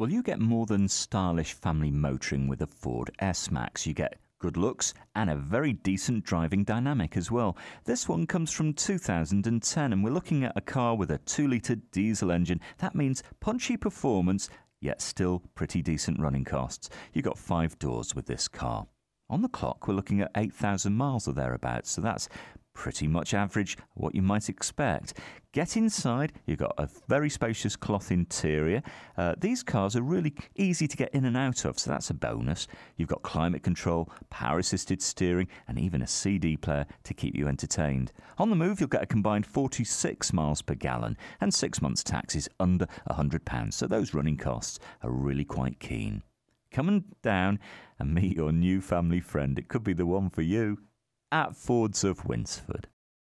Well, you get more than stylish family motoring with a Ford S-Max. You get good looks and a very decent driving dynamic as well. This one comes from 2010 and we're looking at a car with a 2 litre diesel engine. That means punchy performance yet still pretty decent running costs. You got 5 doors with this car. On the clock, we're looking at 8,000 miles or thereabouts, so that's pretty much average what you might expect. Get inside, you've got a very spacious cloth interior. Uh, these cars are really easy to get in and out of, so that's a bonus. You've got climate control, power assisted steering, and even a CD player to keep you entertained. On the move, you'll get a combined 46 miles per gallon, and six months' tax is under £100, so those running costs are really quite keen. Come on down and meet your new family friend. It could be the one for you at Fords of Winsford.